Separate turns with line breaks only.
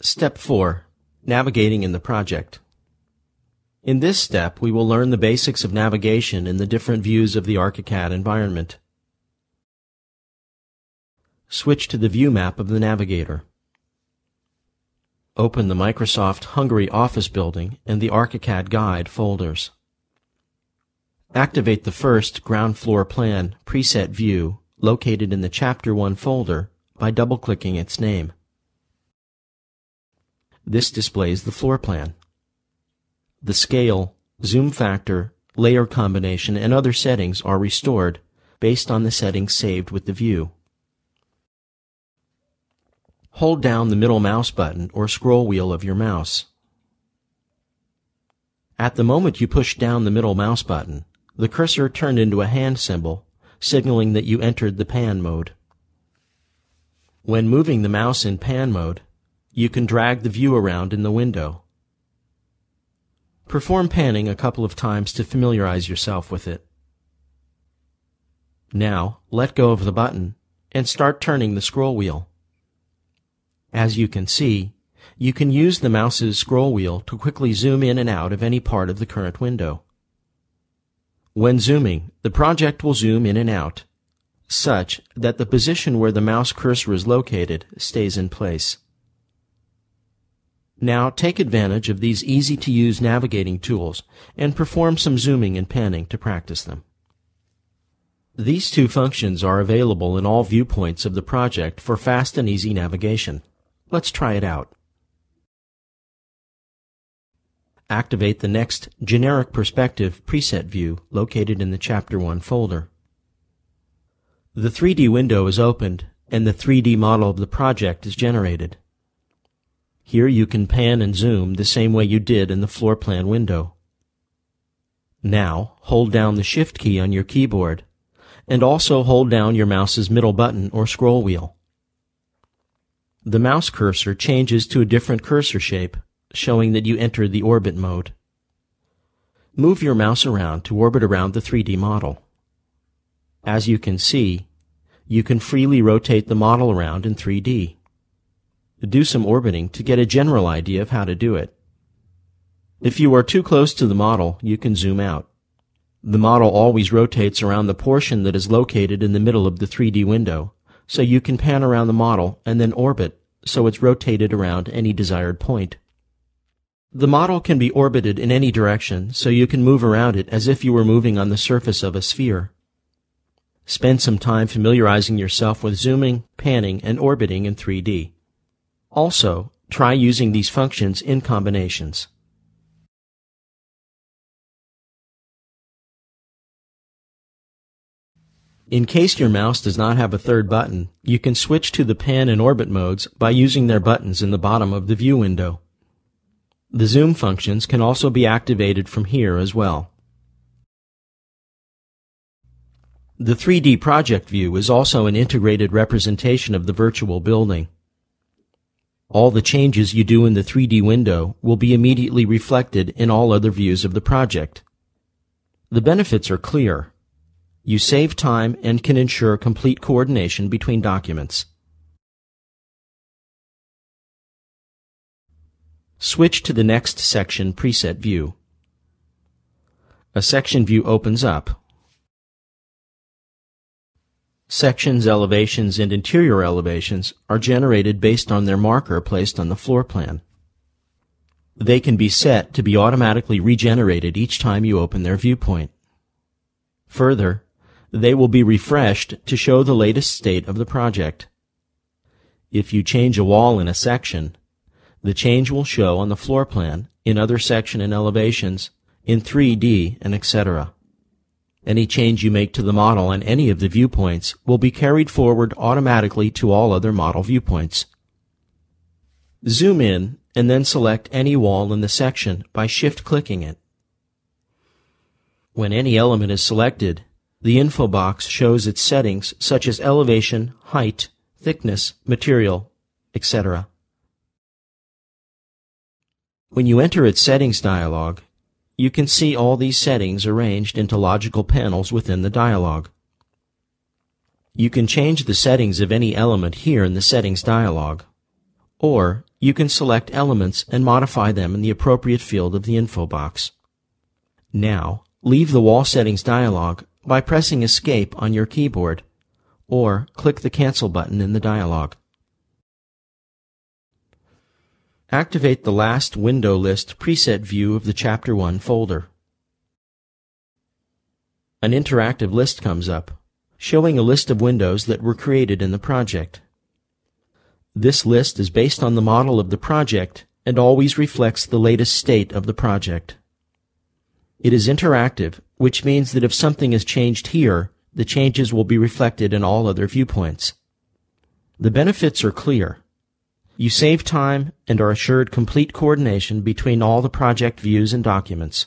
Step 4. Navigating in the project. In this step, we will learn the basics of navigation in the different views of the ArchiCAD environment. Switch to the view map of the navigator. Open the Microsoft Hungary Office Building and the ArchiCAD Guide folders. Activate the first ground floor plan preset view located in the Chapter 1 folder by double-clicking its name. This displays the floor plan. The scale, zoom factor, layer combination, and other settings are restored based on the settings saved with the view. Hold down the middle mouse button or scroll wheel of your mouse. At the moment you push down the middle mouse button, the cursor turned into a hand symbol, signaling that you entered the pan mode. When moving the mouse in pan mode, you can drag the view around in the window. Perform panning a couple of times to familiarize yourself with it. Now, let go of the button and start turning the scroll wheel. As you can see, you can use the mouse's scroll wheel to quickly zoom in and out of any part of the current window. When zooming, the project will zoom in and out, such that the position where the mouse cursor is located stays in place. Now take advantage of these easy-to-use navigating tools and perform some zooming and panning to practice them. These two functions are available in all viewpoints of the project for fast and easy navigation. Let's try it out. Activate the next Generic Perspective preset view located in the Chapter 1 folder. The 3D window is opened and the 3D model of the project is generated. Here you can pan and zoom the same way you did in the floor plan window. Now, hold down the Shift key on your keyboard and also hold down your mouse's middle button or scroll wheel the mouse cursor changes to a different cursor shape, showing that you entered the orbit mode. Move your mouse around to orbit around the 3D model. As you can see, you can freely rotate the model around in 3D. Do some orbiting to get a general idea of how to do it. If you are too close to the model, you can zoom out. The model always rotates around the portion that is located in the middle of the 3D window, so you can pan around the model and then orbit so it's rotated around any desired point. The model can be orbited in any direction, so you can move around it as if you were moving on the surface of a sphere. Spend some time familiarizing yourself with zooming, panning, and orbiting in 3D. Also, try using these functions in combinations. In case your mouse does not have a third button, you can switch to the pan and orbit modes by using their buttons in the bottom of the view window. The zoom functions can also be activated from here as well. The 3D project view is also an integrated representation of the virtual building. All the changes you do in the 3D window will be immediately reflected in all other views of the project. The benefits are clear. You save time and can ensure complete coordination between documents. Switch to the next section preset view. A section view opens up. Sections, elevations, and interior elevations are generated based on their marker placed on the floor plan. They can be set to be automatically regenerated each time you open their viewpoint. Further, they will be refreshed to show the latest state of the project. If you change a wall in a section, the change will show on the floor plan, in other section and elevations, in 3D, and etc. Any change you make to the model on any of the viewpoints will be carried forward automatically to all other model viewpoints. Zoom in and then select any wall in the section by shift-clicking it. When any element is selected, the info box shows its settings such as elevation, height, thickness, material, etc. When you enter its settings dialog, you can see all these settings arranged into logical panels within the dialog. You can change the settings of any element here in the settings dialog, or you can select elements and modify them in the appropriate field of the info box. Now, leave the Wall Settings dialog by pressing Escape on your keyboard, or click the Cancel button in the dialog. Activate the last window list preset view of the Chapter 1 folder. An interactive list comes up, showing a list of windows that were created in the project. This list is based on the model of the project and always reflects the latest state of the project. It is interactive, which means that if something is changed here, the changes will be reflected in all other viewpoints. The benefits are clear. You save time and are assured complete coordination between all the project views and documents.